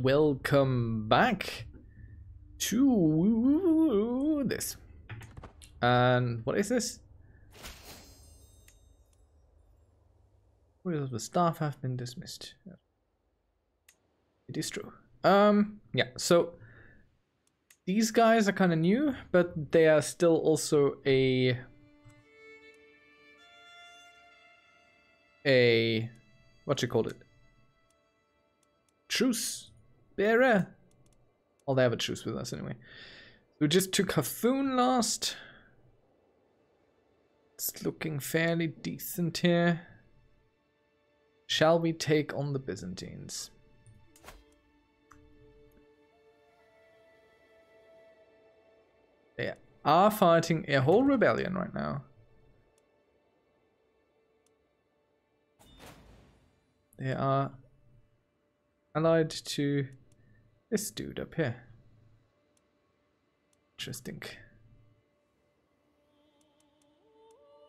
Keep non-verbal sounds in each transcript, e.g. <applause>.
welcome back to this. And what is this? Of the staff have been dismissed. It is true. Um, yeah, so these guys are kind of new, but they are still also a a what you call it truce bearer. Oh, they have a truce with us anyway. We just took Hafun last. It's looking fairly decent here. Shall we take on the Byzantines? They are fighting a whole rebellion right now. They are allied to this dude up here. Interesting.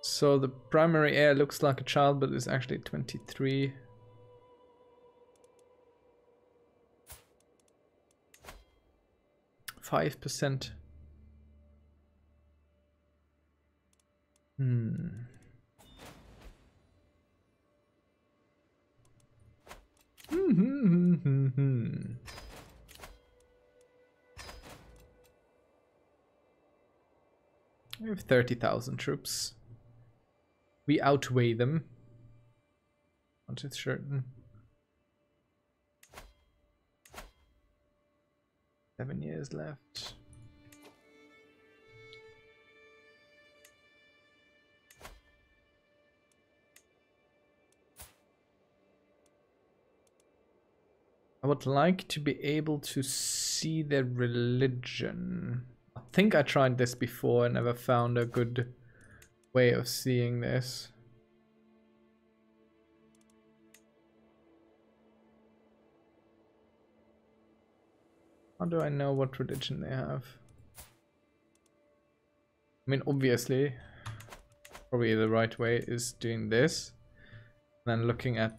So the primary heir looks like a child, but is actually 23. Five percent. Hmm. Hmm. hmm, hmm, hmm We have 30,000 troops. We outweigh them. Once it's certain. Seven years left. I would like to be able to see their religion. I think I tried this before and never found a good way of seeing this. How do I know what religion they have? I mean, obviously, probably the right way is doing this. And then looking at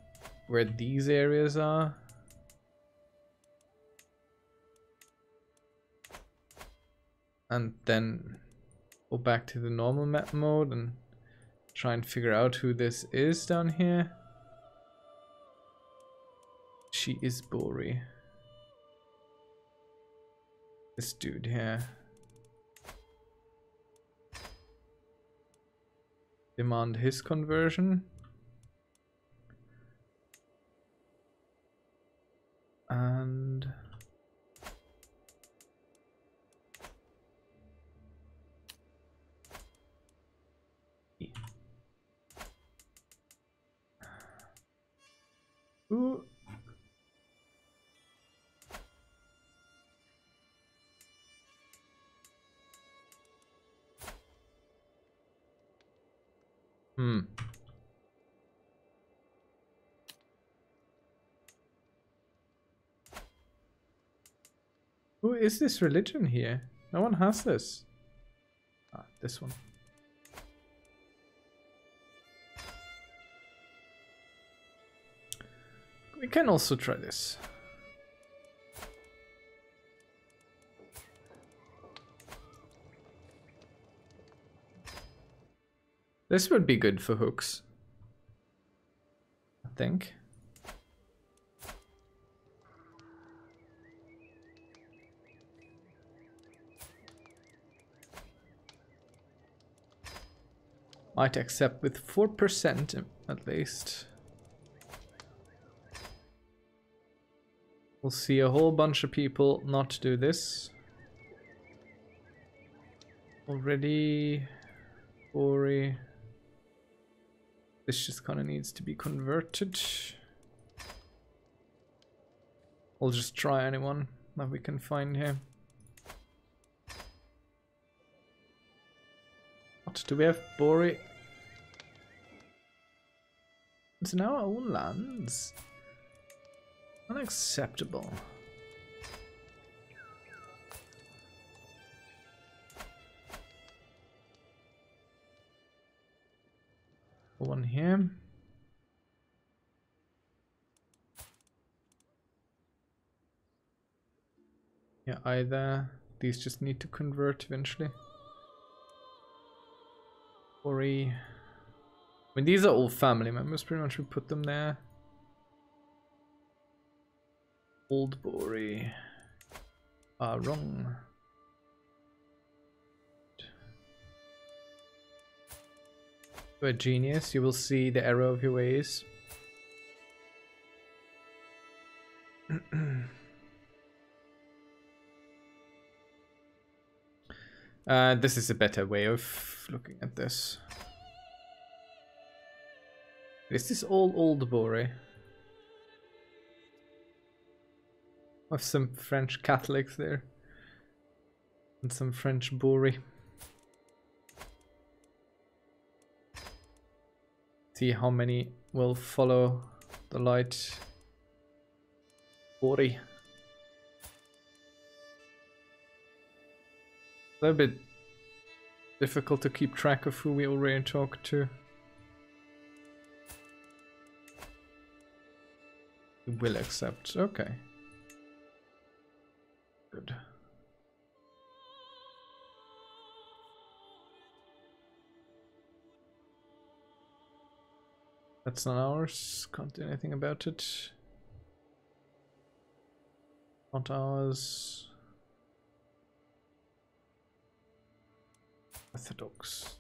where these areas are. And then go back to the normal map mode and try and figure out who this is down here. She is Bori. This dude here. Demand his conversion. And... Ooh. Hmm. Who is this religion here? No one has this. Ah, this one. We can also try this. This would be good for hooks. I think. Might accept with 4% at least. We'll see a whole bunch of people not do this. Already, Ori. This just kind of needs to be converted. We'll just try anyone that we can find here. What do we have? Bori? It's in our own lands. Unacceptable. One here. Yeah, either. These just need to convert eventually. Bori. I mean, these are all family members, pretty much. We put them there. Old Bori. Ah, wrong. You're a genius. You will see the error of your ways. <clears throat> uh, this is a better way of looking at this. This is all old Bori? Have some French Catholics there. And some French Bori. See how many will follow the light. Bori. A little bit difficult to keep track of who we already talked to. will accept. Okay. That's not ours. Can't do anything about it. Not ours. Orthodox.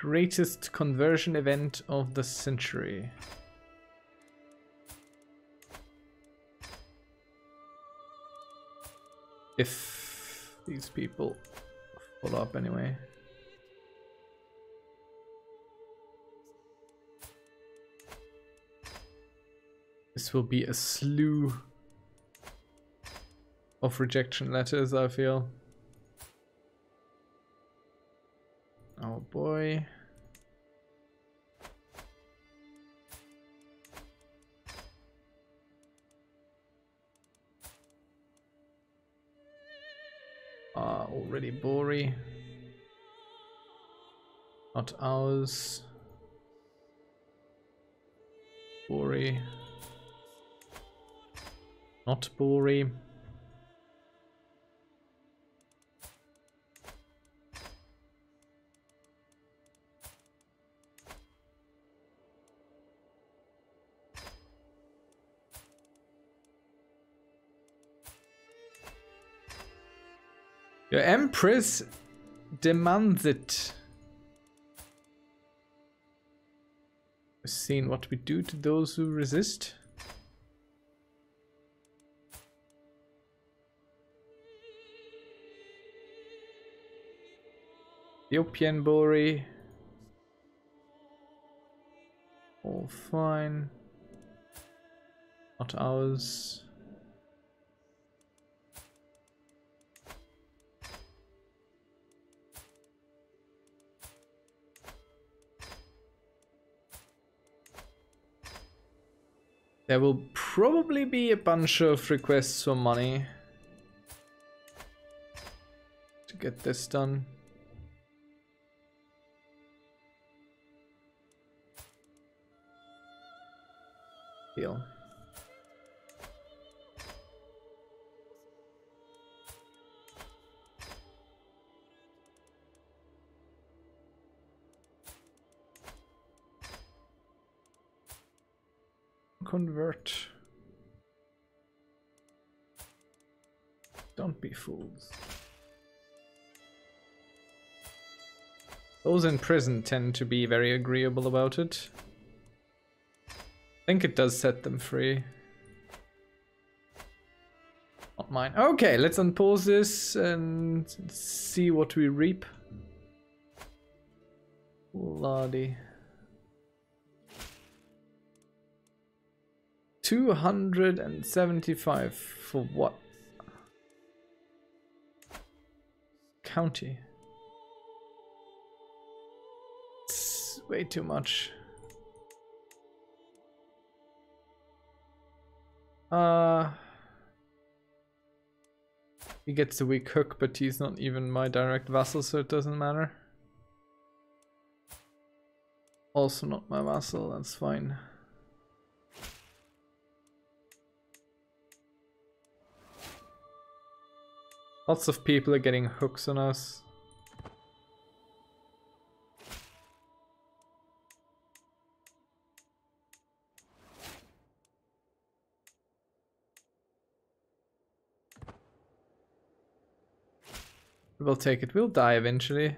Greatest conversion event of the century. If these people follow up anyway. This will be a slew of rejection letters, I feel. Oh boy. Ah, already Bori. Not ours. Bori. Not Bori. Your Empress demands it. Seen what we do to those who resist. Ethiopian Bori. All fine. Not ours. There will probably be a bunch of requests for money to get this done. Deal. Convert. Don't be fools. Those in prison tend to be very agreeable about it. I think it does set them free. Not mine. Okay, let's unpause this and see what we reap. Lordy. 275 for what? County. It's way too much. Uh... He gets a weak hook, but he's not even my direct vassal, so it doesn't matter. Also not my vassal, that's fine. Lots of people are getting hooks on us. We'll take it. We'll die eventually.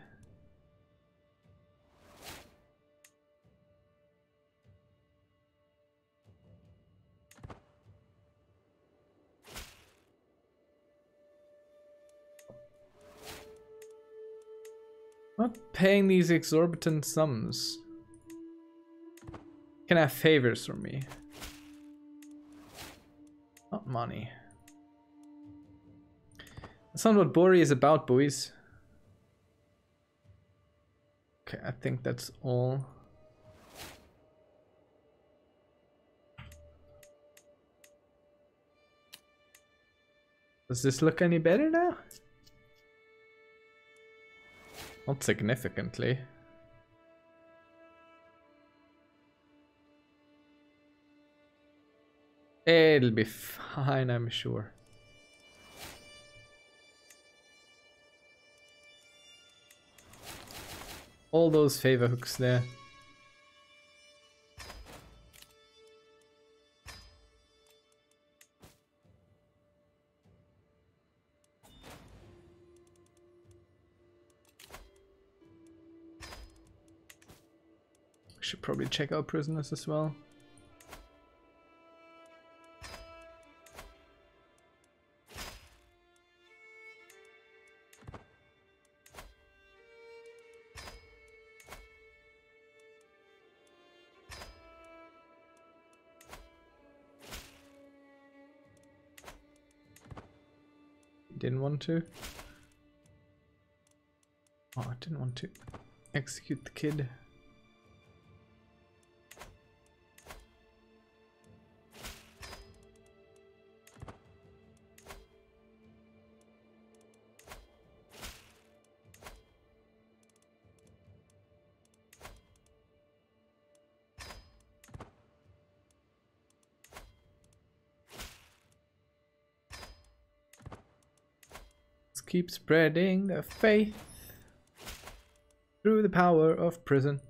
Paying these exorbitant sums. Can have favors from me. Not money. That's not what Bori is about, boys. Okay, I think that's all. Does this look any better now? Not significantly. It'll be fine, I'm sure. all those favor hooks there. Should probably check our prisoners as well. Didn't want to. Oh, I didn't want to execute the kid. Keep spreading the faith through the power of prison.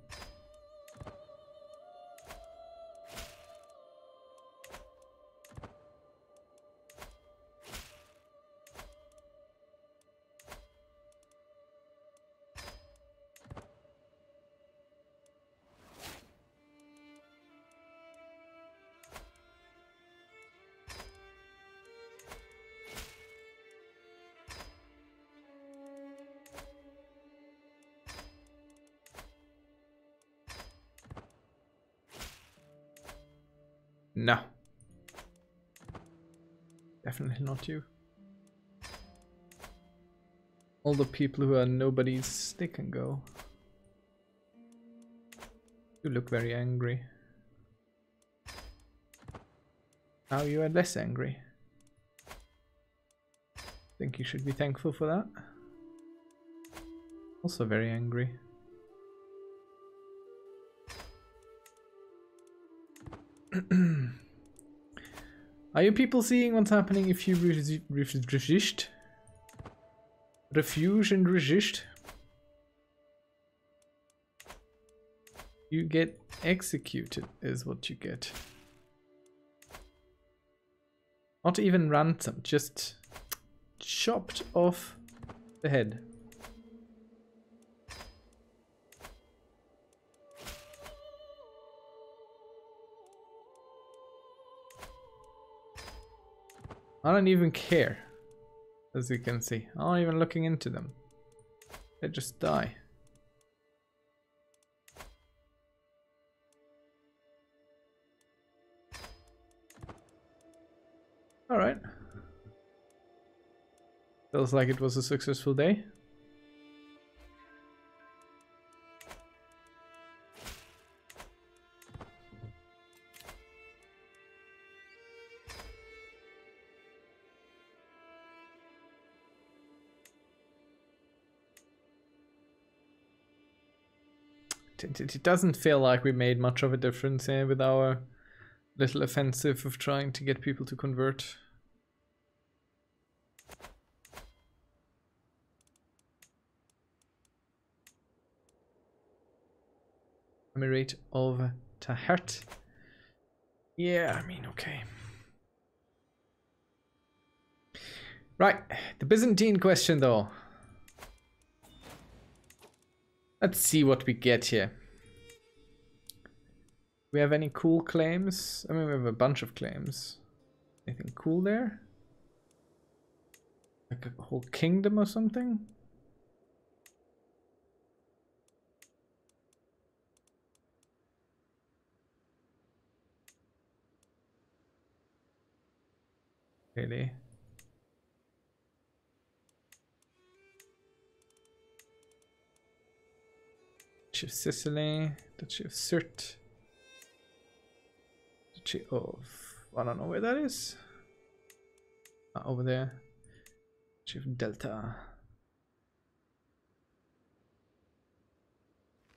No. Definitely not you. All the people who are nobodies, they can go. You look very angry. Now you are less angry. I think you should be thankful for that. Also very angry. <clears throat> Are you people seeing what's happening if you resist? Refuse and resist? You get executed is what you get. Not even ransom, just chopped off the head. I don't even care. As you can see. I'm not even looking into them. They just die. Alright. Feels like it was a successful day. It, it, doesn't feel like we made much of a difference here with our little offensive of trying to get people to convert. Emirate of Tahert. Yeah, I mean, okay. Right, the Byzantine question though. Let's see what we get here. We have any cool claims? I mean, we have a bunch of claims. Anything cool there? Like a whole kingdom or something? Really? Duchy of Sicily, Duchy of Sirte, Of... I don't know where that is. Ah, over there. Of Delta.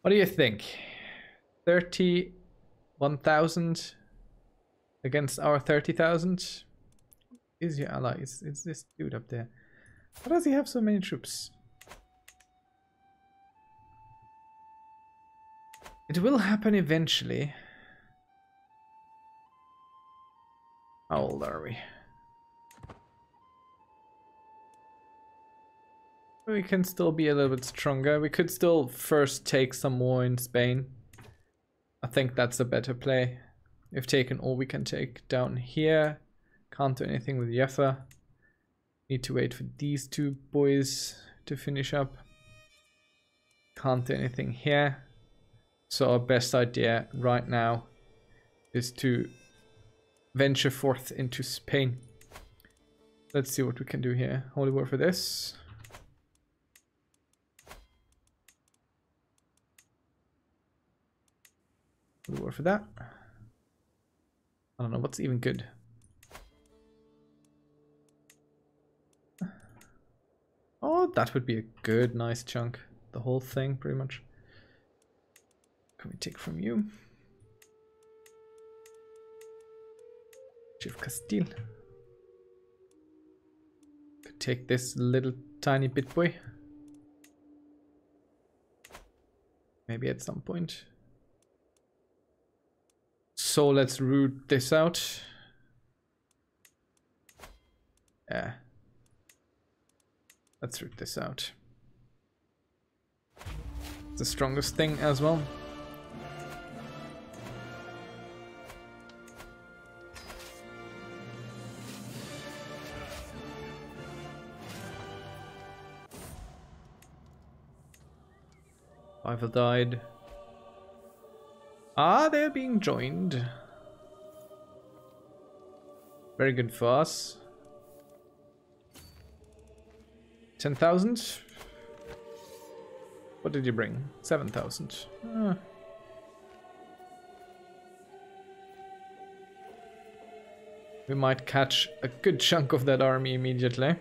What do you think? 31,000 against our 30,000? Is your ally? It's, is this dude up there? Why does he have so many troops? It will happen eventually. How old are we? We can still be a little bit stronger. We could still first take some more in Spain. I think that's a better play. We've taken all we can take down here. Can't do anything with Jeffa. Need to wait for these two boys to finish up. Can't do anything here. So our best idea right now is to venture forth into Spain. Let's see what we can do here. Holy war for this. Holy war for that. I don't know what's even good. Oh, that would be a good, nice chunk. The whole thing, pretty much can we take from you? Chief Castile. Could take this little tiny bit boy. Maybe at some point. So let's root this out. Yeah. Let's root this out. The strongest thing as well. Rival died. Ah, they're being joined. Very good for us. 10,000? What did you bring? 7,000. Ah. We might catch a good chunk of that army immediately.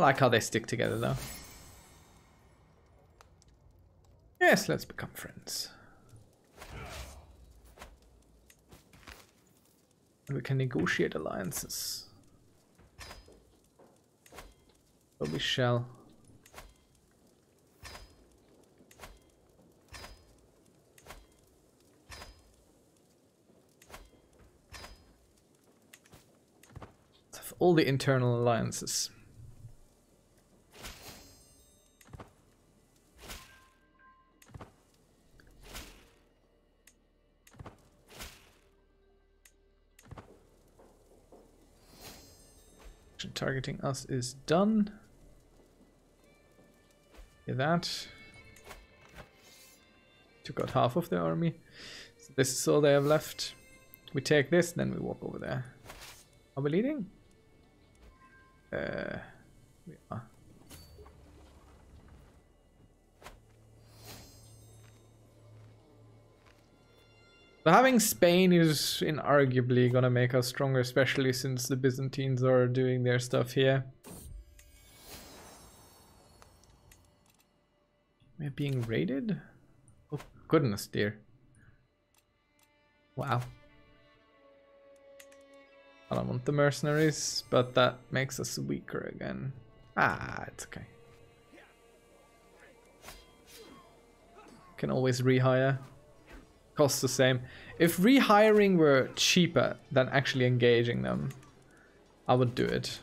I like how they stick together though. Yes, let's become friends. we can negotiate alliances. But we shall. Have all the internal alliances. Targeting us is done. Hear that. Took out half of the army. So this is all they have left. We take this, then we walk over there. Are we leading? Uh, we are. Having Spain is inarguably gonna make us stronger, especially since the Byzantines are doing their stuff here. We're being raided? Oh goodness dear. Wow. I don't want the mercenaries, but that makes us weaker again. Ah, it's okay. Can always rehire. Costs the same. If rehiring were cheaper than actually engaging them, I would do it.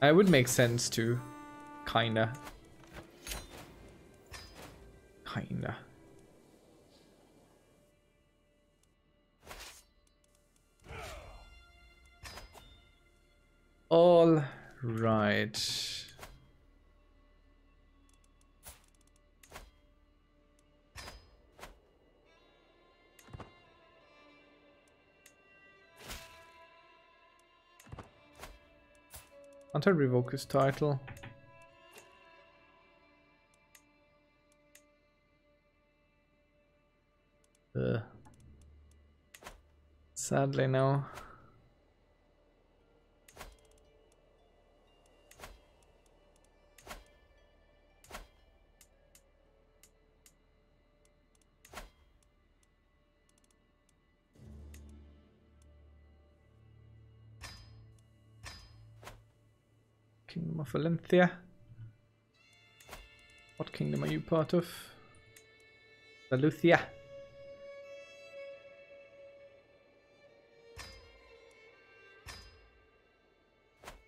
It would make sense too. Kinda. Kinda. All right. I revoke his title? Sadly, no. Valencia. What kingdom are you part of? Valuthia.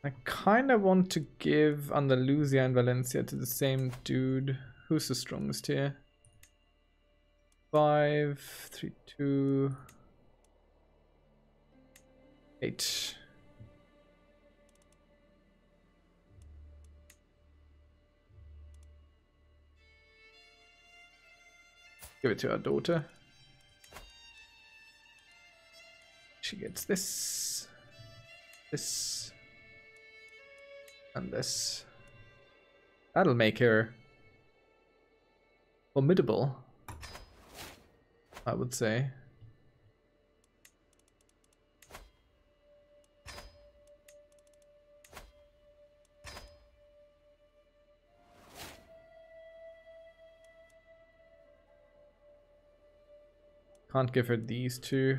I kind of want to give Andalusia and Valencia to the same dude. Who's the strongest here? Five, three, two, eight. Give it to our daughter. She gets this, this, and this. That'll make her formidable, I would say. Can't give her these two.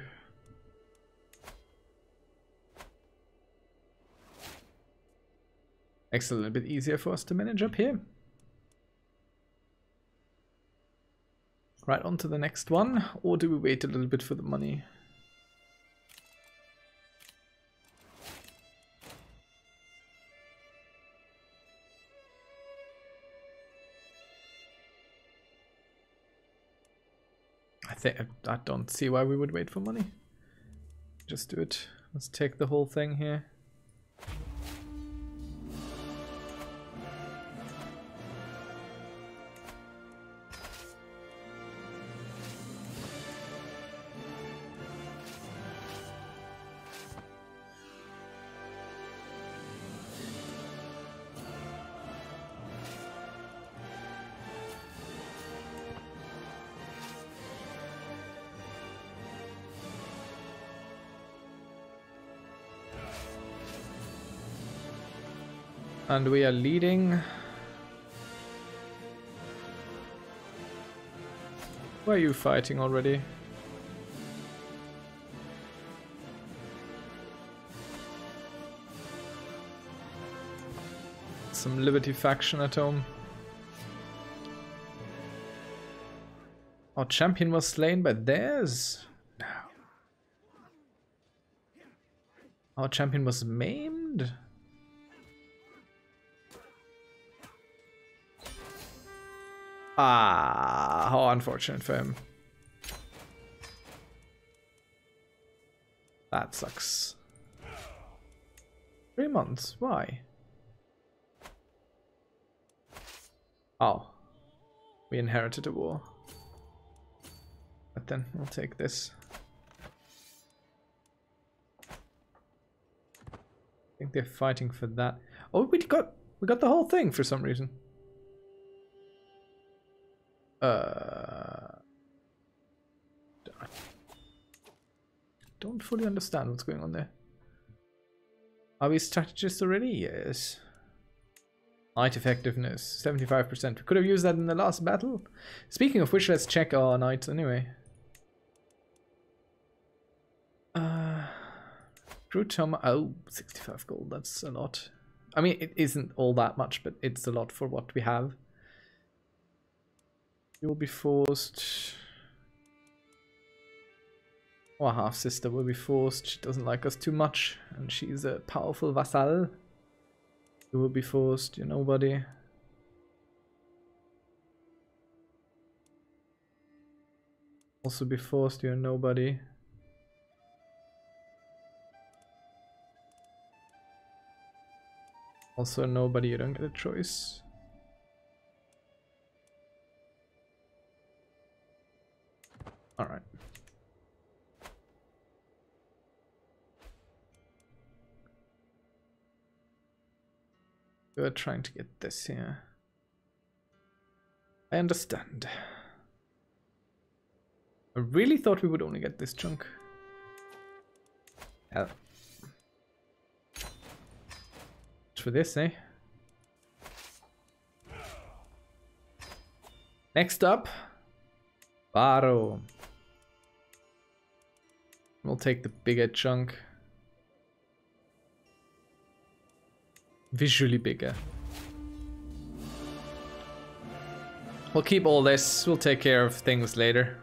Makes it a little bit easier for us to manage up here. Right, on to the next one. Or do we wait a little bit for the money? Think I don't see why we would wait for money. Just do it. Let's take the whole thing here. And we are leading. Where are you fighting already? Some Liberty faction at home. Our champion was slain by theirs? No. Our champion was maimed? Ah, how unfortunate for him. That sucks. Three months, why? Oh. We inherited a war. But then we'll take this. I think they're fighting for that. Oh, we got we got the whole thing for some reason. Uh, don't fully understand what's going on there. Are we strategists already? Yes. Knight effectiveness, 75%. We could have used that in the last battle. Speaking of which, let's check our knights anyway. Uh, Tom, oh, 65 gold, that's a lot. I mean, it isn't all that much, but it's a lot for what we have. You'll be forced... Our half-sister will be forced. She doesn't like us too much, and she's a powerful vassal. You will be forced, you're nobody. Also be forced, you're nobody. Also nobody, you don't get a choice. Alright. We are trying to get this here. I understand. I really thought we would only get this chunk. Yeah. For this, eh? Next up, Baro. We'll take the bigger chunk. visually bigger. We'll keep all this, we'll take care of things later.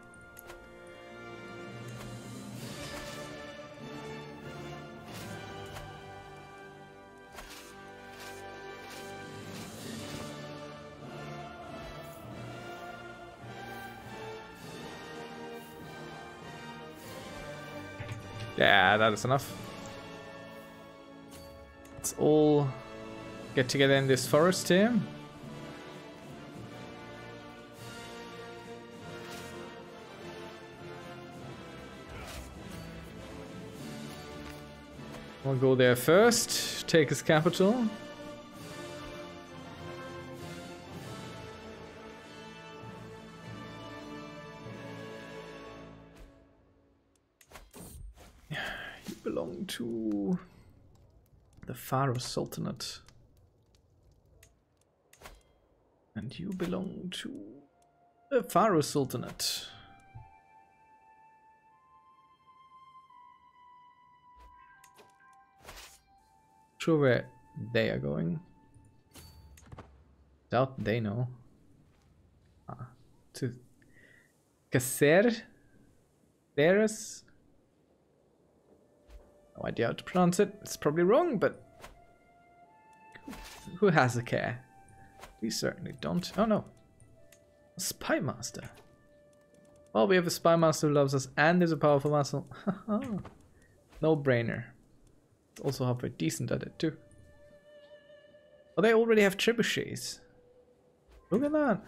Yeah, that is enough. Let's all get together in this forest here. We'll go there first, take his capital. Sultanate. And you belong to the Pharaoh Sultanate. Sure where they are going. Doubt they know. Ah, to Caser? There's no idea how to pronounce it. It's probably wrong, but who has a care? We certainly don't. Oh no. A spy master. Well, we have a spy master who loves us and is a powerful vassal. <laughs> no brainer. Also halfway decent at it too. Oh, they already have trebuchets. Look at that.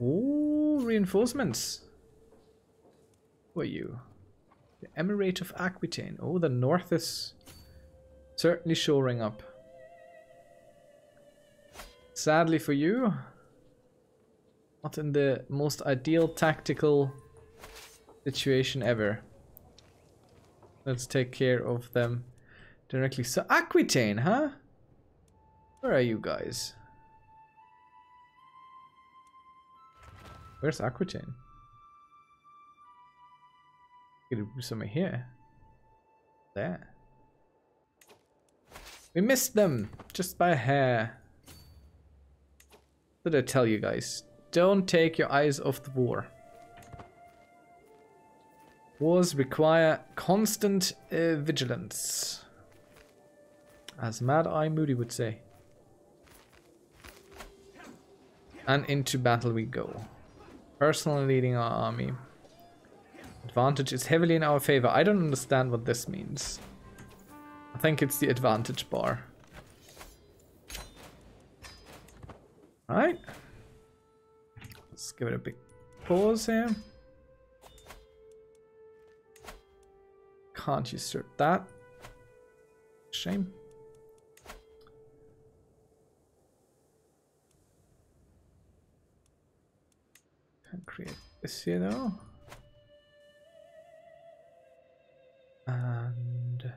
Oh, reinforcements. Who are you? The Emirate of Aquitaine. Oh, the north is certainly shoring up. Sadly for you, not in the most ideal tactical situation ever. Let's take care of them directly. So Aquitaine, huh? Where are you guys? Where's Aquitaine? Get somewhere here. There. We missed them just by a hair did I tell you guys? Don't take your eyes off the war. Wars require constant uh, vigilance. As Mad Eye Moody would say. And into battle we go. Personally leading our army. Advantage is heavily in our favor. I don't understand what this means. I think it's the advantage bar. Right. Let's give it a big pause here. Can't you usurp that. Shame. Can create this here though. And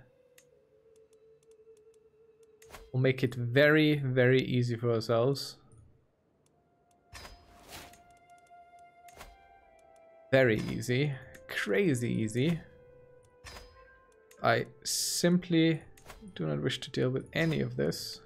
we'll make it very, very easy for ourselves. Very easy. Crazy easy. I simply do not wish to deal with any of this.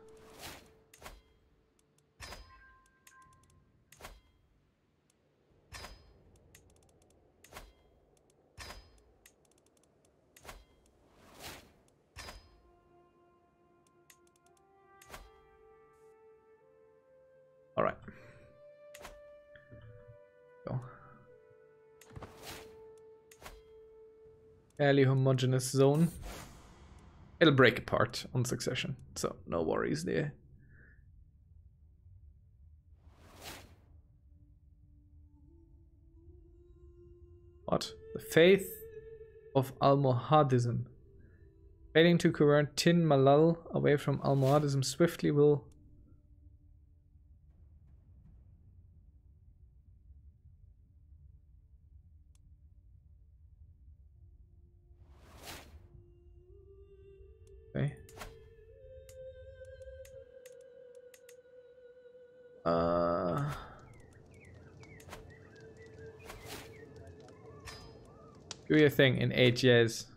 Fairly homogeneous zone. It'll break apart on succession, so no worries there. What? The faith of Almohadism. Failing to convert Tin Malal away from Almohadism swiftly will Uh... Do your thing in eight years.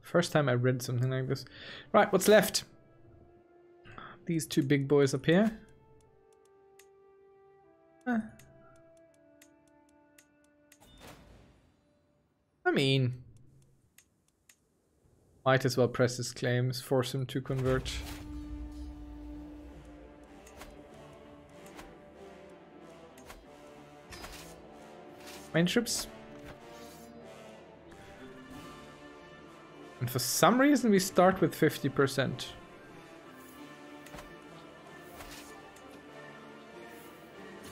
First time I read something like this. Right, what's left? These two big boys up here. Huh. I mean, might as well press his claims, force him to convert. Main troops. And for some reason we start with 50%.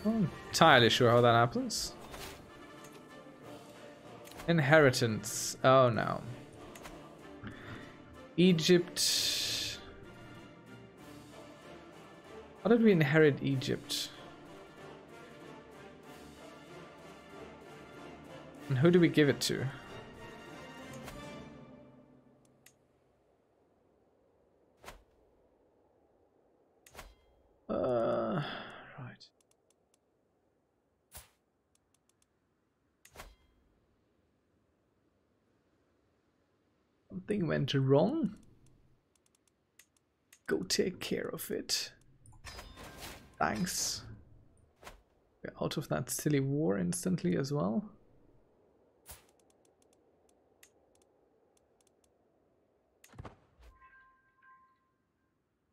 I'm entirely sure how that happens. Inheritance. Oh no. Egypt. How did we inherit Egypt? And who do we give it to? Went wrong. Go take care of it. Thanks. We're out of that silly war instantly as well.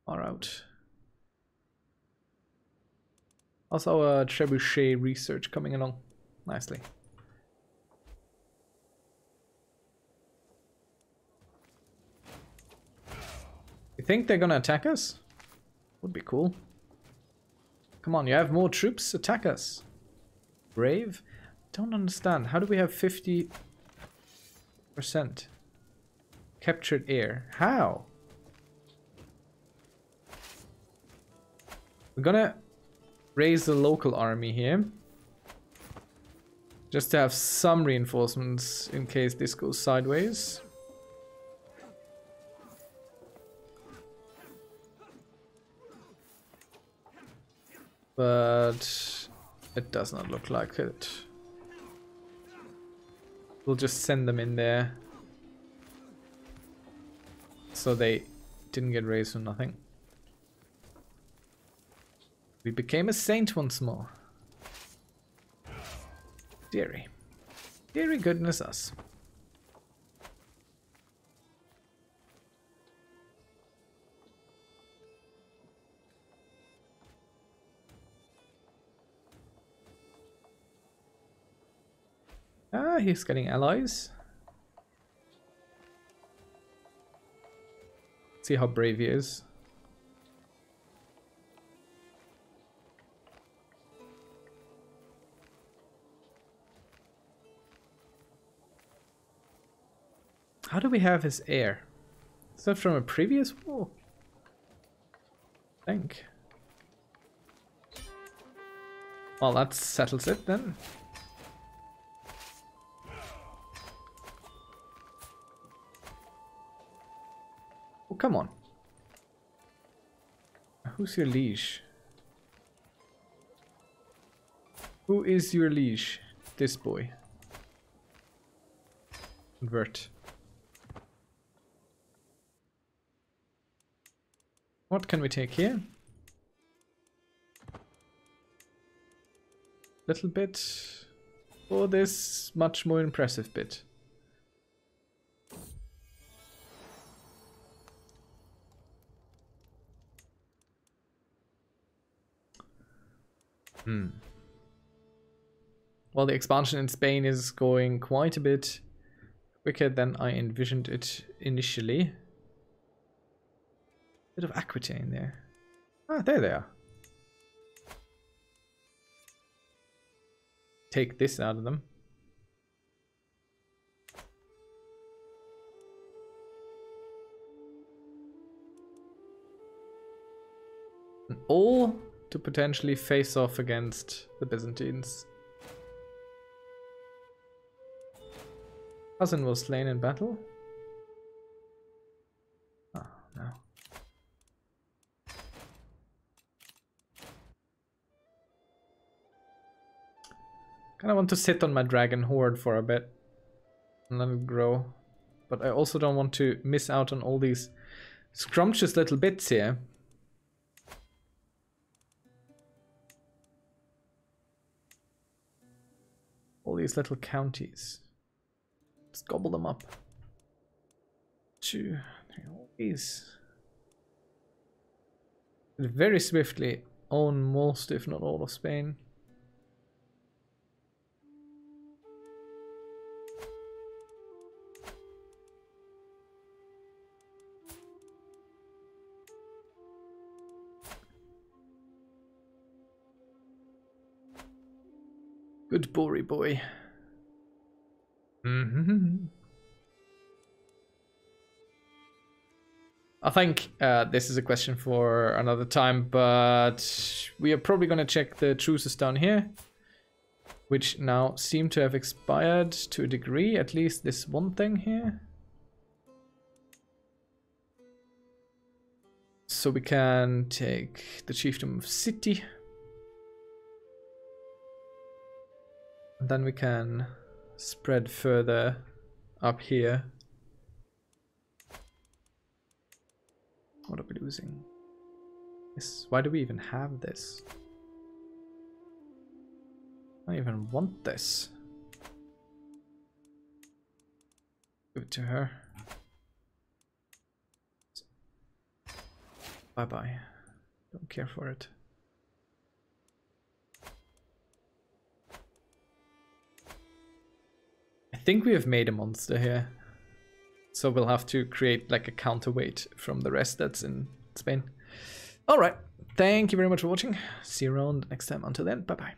Far out. Also a trebuchet research coming along nicely. You think they're gonna attack us? Would be cool. Come on, you have more troops? Attack us. Brave? Don't understand. How do we have 50% captured heir? How? We're gonna raise the local army here. Just to have some reinforcements in case this goes sideways. But it does not look like it. We'll just send them in there. So they didn't get raised for nothing. We became a saint once more. Deary. Deary goodness us. Ah, he's getting allies. See how brave he is. How do we have his heir? Is that from a previous war? I think. Well, that settles it then. Oh, come on. Who's your leash? Who is your leash? This boy. Convert. What can we take here? Little bit. Or this much more impressive bit. Hmm. Well, the expansion in Spain is going quite a bit quicker than I envisioned it initially. Bit of Aquitaine there. Ah, there they are. Take this out of them. all to potentially face off against the Byzantines. Cousin was slain in battle. Oh, no. Kinda want to sit on my dragon hoard for a bit and let it grow. But I also don't want to miss out on all these scrumptious little bits here. All these little counties. Let's gobble them up. Two, three, all these. Very swiftly own most, if not all, of Spain. Good Bori boy. Mm -hmm. I think uh, this is a question for another time, but we are probably going to check the truces down here, which now seem to have expired to a degree, at least this one thing here. So we can take the chiefdom of city. Then we can spread further up here. What are we losing? This, why do we even have this? I don't even want this. Give it to her. Bye bye. Don't care for it. Think we have made a monster here. So we'll have to create like a counterweight from the rest that's in Spain. Alright, thank you very much for watching. See you around next time. Until then, bye bye.